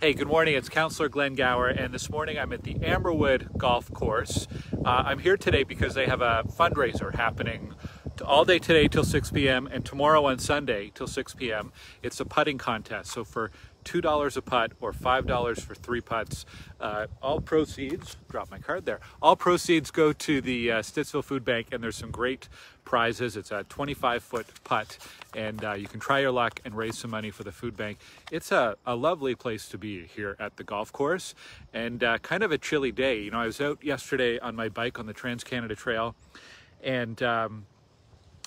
Hey, good morning. It's Councillor Glen Gower, and this morning I'm at the Amberwood Golf Course. Uh, I'm here today because they have a fundraiser happening all day today till 6 p.m. and tomorrow on Sunday till 6 p.m. It's a putting contest. So for $2 a putt or $5 for three putts. Uh, all proceeds, drop my card there, all proceeds go to the uh, Stittsville Food Bank and there's some great prizes. It's a 25 foot putt and uh, you can try your luck and raise some money for the food bank. It's a, a lovely place to be here at the golf course and uh, kind of a chilly day. You know, I was out yesterday on my bike on the Trans-Canada Trail and um,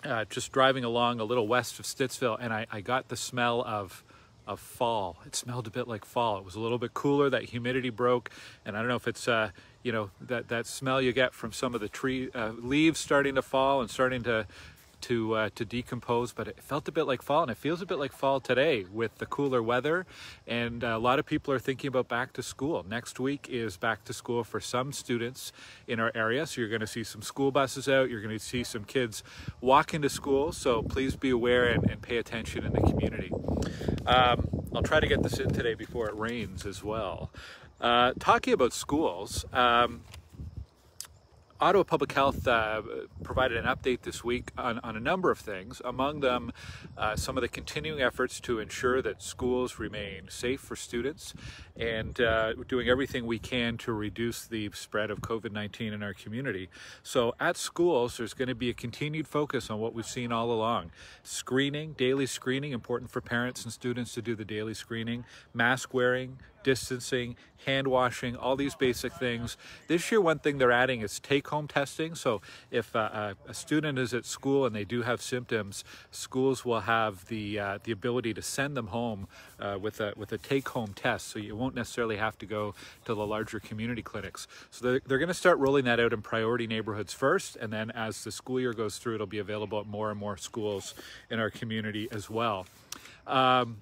uh, just driving along a little west of Stittsville and I, I got the smell of of fall. It smelled a bit like fall. It was a little bit cooler. That humidity broke, and I don't know if it's uh, you know that that smell you get from some of the tree uh, leaves starting to fall and starting to to uh, to decompose, but it felt a bit like fall, and it feels a bit like fall today with the cooler weather. And a lot of people are thinking about back to school. Next week is back to school for some students in our area, so you're going to see some school buses out. You're going to see some kids walking to school. So please be aware and, and pay attention in the community. Um, I'll try to get this in today before it rains as well. Uh, talking about schools. Um, Ottawa Public Health uh, provided an update this week on, on, a number of things, among them uh, some of the continuing efforts to ensure that schools remain safe for students and uh, doing everything we can to reduce the spread of COVID-19 in our community. So at schools, there's going to be a continued focus on what we've seen all along. Screening, daily screening, important for parents and students to do the daily screening, mask wearing, distancing, hand washing, all these basic things. This year, one thing they're adding is take home testing. So if uh, a student is at school and they do have symptoms, schools will have the, uh, the ability to send them home uh, with a, with a take home test. So you won't necessarily have to go to the larger community clinics. So they're, they're going to start rolling that out in priority neighborhoods first. And then as the school year goes through, it'll be available at more and more schools in our community as well. Um,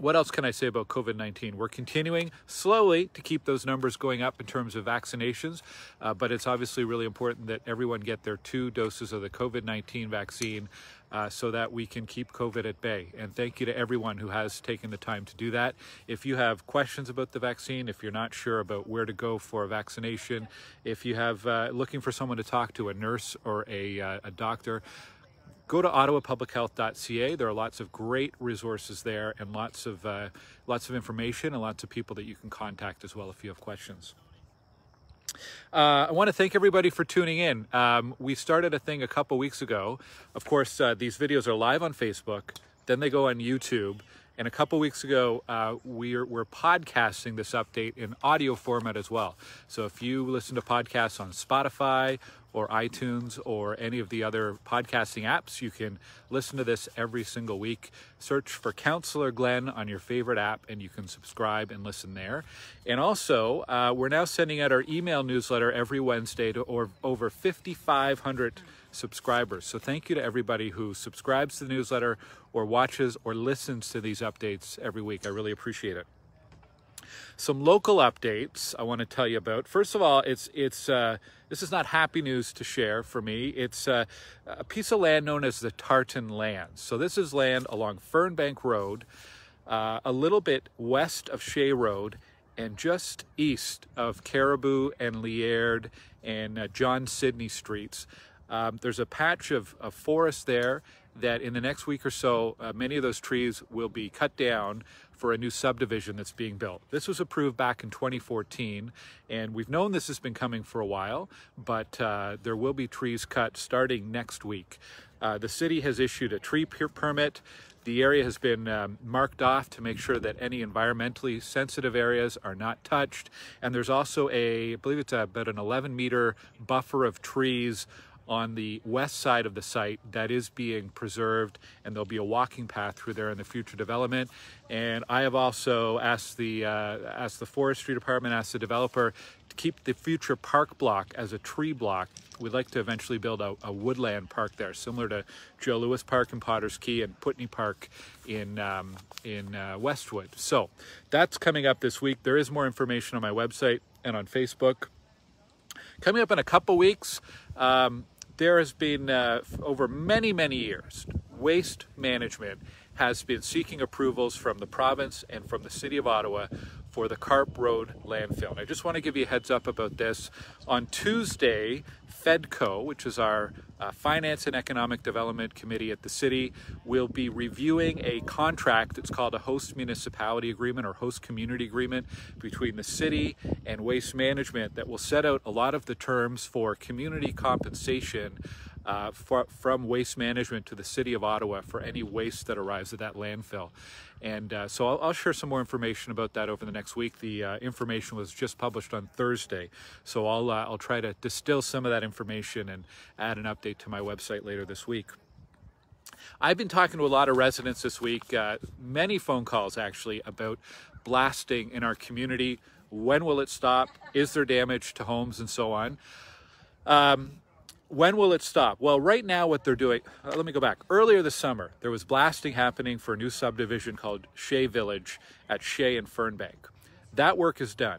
what else can I say about COVID 19? We're continuing slowly to keep those numbers going up in terms of vaccinations, uh, but it's obviously really important that everyone get their two doses of the COVID 19 vaccine uh, so that we can keep COVID at bay. And thank you to everyone who has taken the time to do that. If you have questions about the vaccine, if you're not sure about where to go for a vaccination, if you have uh, looking for someone to talk to, a nurse or a, uh, a doctor, go to ottawapublichealth.ca. There are lots of great resources there and lots of uh, lots of information and lots of people that you can contact as well if you have questions. Uh, I want to thank everybody for tuning in. Um, we started a thing a couple weeks ago. Of course, uh, these videos are live on Facebook, then they go on YouTube. And a couple weeks ago, uh, we're, we're podcasting this update in audio format as well. So if you listen to podcasts on Spotify or iTunes or any of the other podcasting apps. You can listen to this every single week. Search for Councillor Glen on your favorite app and you can subscribe and listen there. And also, uh, we're now sending out our email newsletter every Wednesday to or, over 5,500 subscribers. So thank you to everybody who subscribes to the newsletter or watches or listens to these updates every week. I really appreciate it. Some local updates I want to tell you about. First of all, it's it's uh, this is not happy news to share for me. It's uh, a piece of land known as the Tartan Lands. So this is land along Fernbank Road, uh, a little bit west of Shea Road, and just east of Caribou and Liard and uh, John Sidney Streets. Um, there's a patch of, of forest there that in the next week or so, uh, many of those trees will be cut down for a new subdivision that's being built. This was approved back in 2014, and we've known this has been coming for a while, but uh, there will be trees cut starting next week. Uh, the city has issued a tree permit. The area has been um, marked off to make sure that any environmentally sensitive areas are not touched. And there's also a, I believe it's about an 11 meter buffer of trees on the west side of the site that is being preserved and there'll be a walking path through there in the future development. And I have also asked the uh, asked the forestry department asked the developer to keep the future park block as a tree block. We'd like to eventually build a, a woodland park there similar to Joe Lewis Park in Potters Key and Putney Park in um, in uh, Westwood. So that's coming up this week. There is more information on my website and on Facebook. Coming up in a couple weeks um, there has been, uh, over many, many years, waste management has been seeking approvals from the province and from the City of Ottawa for the Carp Road landfill. And I just want to give you a heads up about this. On Tuesday, FEDCO, which is our uh, Finance and Economic Development Committee at the city, will be reviewing a contract that's called a host municipality agreement or host community agreement between the city and waste management that will set out a lot of the terms for community compensation uh, for, from waste management to the city of Ottawa for any waste that arrives at that landfill. And uh, so I'll, I'll, share some more information about that over the next week. The uh, information was just published on Thursday, so I'll, uh, I'll try to distill some of that information and add an update to my website later this week. I've been talking to a lot of residents this week, uh, many phone calls actually, about blasting in our community. When will it stop? Is there damage to homes and so on? Um, when will it stop? Well, right now, what they're doing, uh, let me go back. Earlier this summer, there was blasting happening for a new subdivision called Shea Village at Shea and Fernbank. That work is done.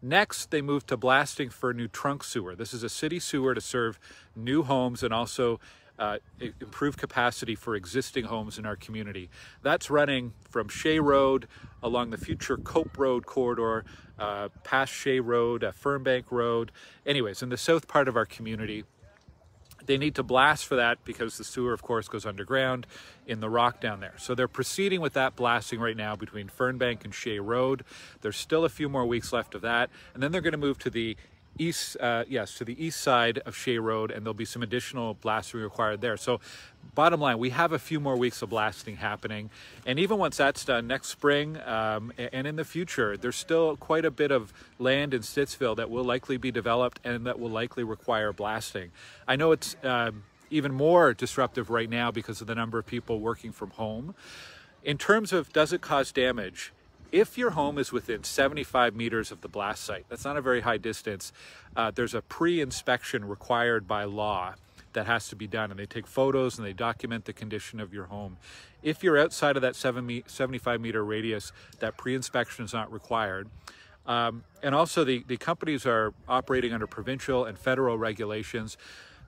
Next, they moved to blasting for a new trunk sewer. This is a city sewer to serve new homes and also uh, improve capacity for existing homes in our community. That's running from Shea Road along the future Cope Road corridor, uh, past Shea Road, uh, Fernbank Road. Anyways, in the south part of our community, they need to blast for that because the sewer, of course, goes underground in the rock down there. So they're proceeding with that blasting right now between Fernbank and Shea Road. There's still a few more weeks left of that. And then they're going to move to the east, uh, yes, to the east side of Shea Road, and there'll be some additional blasting required there. So, bottom line, we have a few more weeks of blasting happening, and even once that's done next spring um, and in the future, there's still quite a bit of land in Stittsville that will likely be developed and that will likely require blasting. I know it's uh, even more disruptive right now because of the number of people working from home. In terms of does it cause damage? If your home is within 75 meters of the blast site, that's not a very high distance, uh, there's a pre-inspection required by law that has to be done and they take photos and they document the condition of your home. If you're outside of that 75 meter radius, that pre-inspection is not required. Um, and also the, the companies are operating under provincial and federal regulations.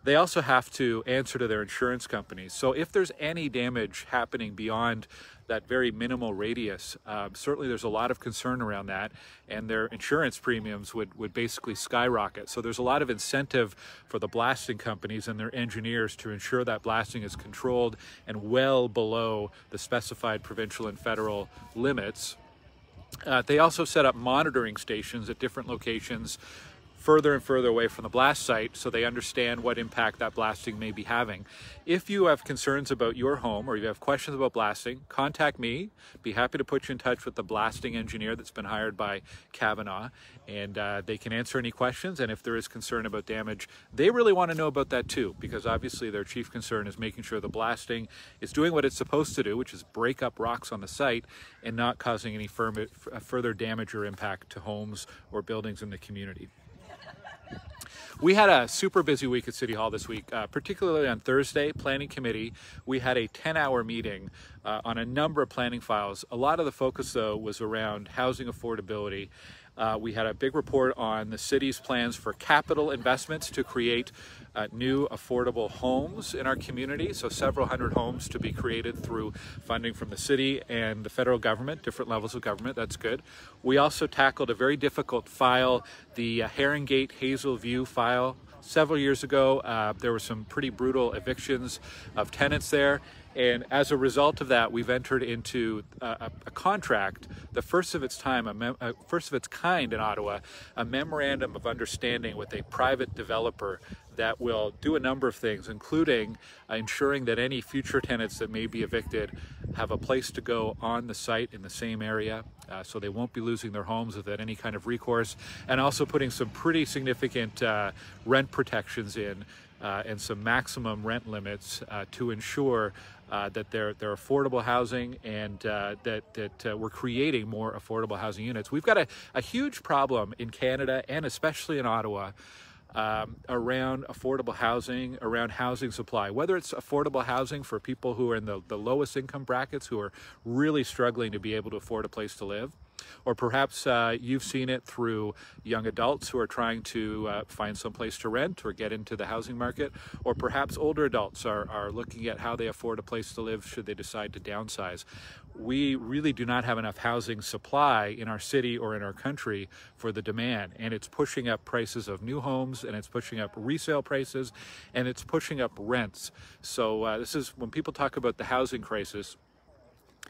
They also have to answer to their insurance companies. So if there's any damage happening beyond that very minimal radius, um, certainly there's a lot of concern around that, and their insurance premiums would, would basically skyrocket. So there's a lot of incentive for the blasting companies and their engineers to ensure that blasting is controlled and well below the specified provincial and federal limits. Uh, they also set up monitoring stations at different locations further and further away from the blast site so they understand what impact that blasting may be having. If you have concerns about your home or you have questions about blasting, contact me. Be happy to put you in touch with the blasting engineer that's been hired by Cavanagh and uh, they can answer any questions. And if there is concern about damage, they really want to know about that too because obviously their chief concern is making sure the blasting is doing what it's supposed to do, which is break up rocks on the site and not causing any further damage or impact to homes or buildings in the community. We had a super busy week at City Hall this week, uh, particularly on Thursday, Planning Committee. We had a 10 hour meeting uh, on a number of planning files. A lot of the focus, though, was around housing affordability uh, we had a big report on the city's plans for capital investments to create uh, new affordable homes in our community. So several hundred homes to be created through funding from the city and the federal government, different levels of government. That's good. We also tackled a very difficult file, the uh, Herongate Hazelview file. Several years ago, uh, there were some pretty brutal evictions of tenants there and as a result of that, we've entered into a, a contract, the first of its time, a, mem- a, first of its kind in Ottawa, a memorandum of understanding with a private developer that will do a number of things, including uh, ensuring that any future tenants that may be evicted have a place to go on the site in the same area, uh, so they won't be losing their homes without any kind of recourse, and also putting some pretty significant uh, rent protections in uh, and some maximum rent limits uh, to ensure uh, that they're, they're affordable housing and uh, that, that uh, we're creating more affordable housing units. We've got a, a huge problem in Canada and especially in Ottawa um, around affordable housing, around housing supply, whether it's affordable housing for people who are in the, the lowest income brackets who are really struggling to be able to afford a place to live, Or perhaps uh, you've seen it through young adults who are trying to uh, find some place to rent or get into the housing market. Or perhaps older adults are, are looking at how they afford a place to live should they decide to downsize. We really do not have enough housing supply in our city or in our country for the demand. And it's pushing up prices of new homes and it's pushing up resale prices and it's pushing up rents. So uh, this is when people talk about the housing crisis,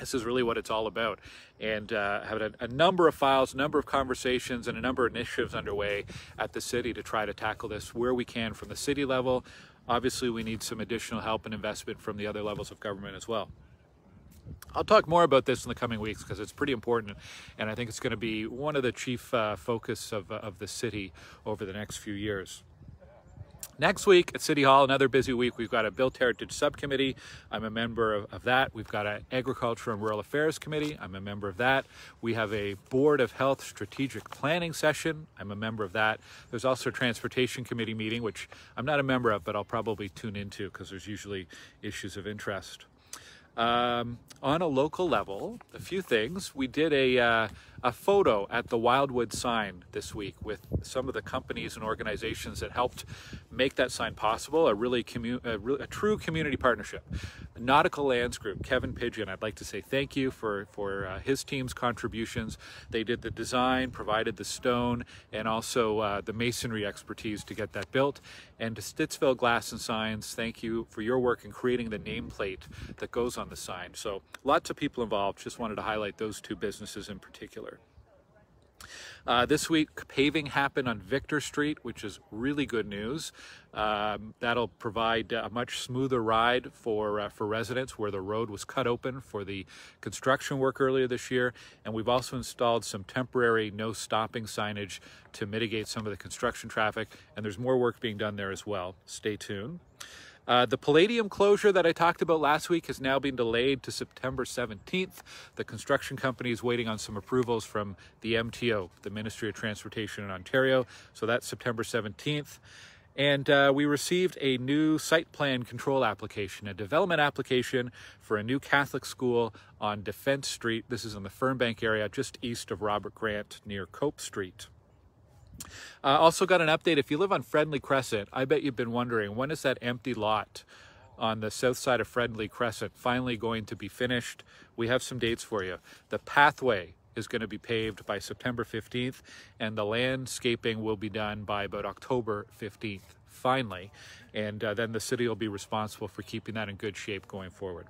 this is really what it's all about. And uh, have a, a, number of files, a number of conversations, and a number of initiatives underway at the city to try to tackle this where we can from the city level. Obviously, we need some additional help and investment from the other levels of government as well. I'll talk more about this in the coming weeks because it's pretty important, and I think it's going to be one of the chief uh, focus of, of the city over the next few years. Next week at City Hall, another busy week. We've got a Built Heritage Subcommittee. I'm a member of, of, that. We've got an Agriculture and Rural Affairs Committee. I'm a member of that. We have a Board of Health Strategic Planning session. I'm a member of that. There's also a Transportation Committee meeting, which I'm not a member of, but I'll probably tune into because there's usually issues of interest. Um, on a local level, a few things. We did a, uh, a photo at the Wildwood sign this week with some of the companies and organizations that helped make that sign possible, a really a, re- a true community partnership. Nautical Lands Group, Kevin Pigeon, I'd like to say thank you for, for uh, his team's contributions. They did the design, provided the stone, and also uh, the masonry expertise to get that built. And to Stittsville Glass and Signs, thank you for your work in creating the nameplate that goes on the sign. So lots of people involved. Just wanted to highlight those two businesses in particular. Uh, this week, paving happened on Victor Street, which is really good news. Um, that'll provide a much smoother ride for uh, for residents where the road was cut open for the construction work earlier this year. And we've also installed some temporary no stopping signage to mitigate some of the construction traffic. And there's more work being done there as well. Stay tuned. Uh, the Palladium closure that I talked about last week has now been delayed to September 17th. The construction company is waiting on some approvals from the MTO, the Ministry of Transportation in Ontario. So that's September 17th. And uh, we received a new site plan control application, a development application for a new Catholic school on Defence Street. This is in the Fernbank area, just east of Robert Grant near Cope Street. Uh, also got an update. If you live on Friendly Crescent, I bet you've been wondering when is that empty lot on the south side of Friendly Crescent finally going to be finished? We have some dates for you. The pathway is going to be paved by September 15th, and the landscaping will be done by about October 15th, finally. And uh, then the city will be responsible for keeping that in good shape going forward.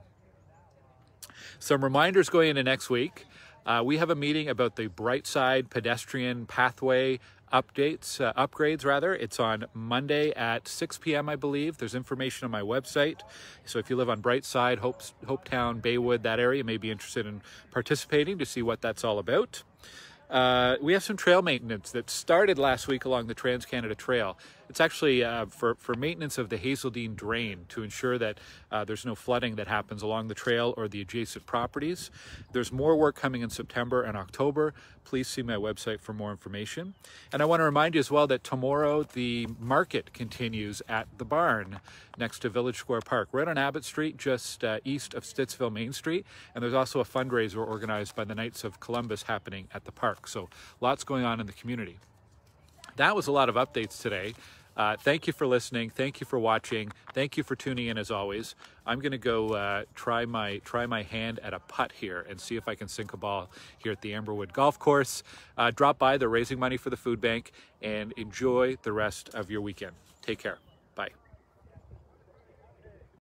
Some reminders going into next week. Uh, we have a meeting about the Brightside pedestrian pathway updates, uh, upgrades rather. It's on Monday at 6 p.m., I believe. There's information on my website. So if you live on Brightside, Hope, Hopetown, Baywood, that area, you may be interested in participating to see what that's all about. Uh, we have some trail maintenance that started last week along the Trans Canada Trail. It's actually uh, for, for maintenance of the Hazeldean Drain to ensure that uh, there's no flooding that happens along the trail or the adjacent properties. There's more work coming in September and October. Please see my website for more information. And I want to remind you as well that tomorrow the market continues at the barn next to Village Square Park, right on Abbott Street, just uh, east of Stittsville Main Street. And there's also a fundraiser organized by the Knights of Columbus happening at the park. So lots going on in the community. That was a lot of updates today. Uh, thank you for listening. Thank you for watching. Thank you for tuning in as always. I'm going to go uh, try my try my hand at a putt here and see if I can sink a ball here at the Amberwood Golf Course. Uh, drop by. They're raising money for the food bank and enjoy the rest of your weekend. Take care.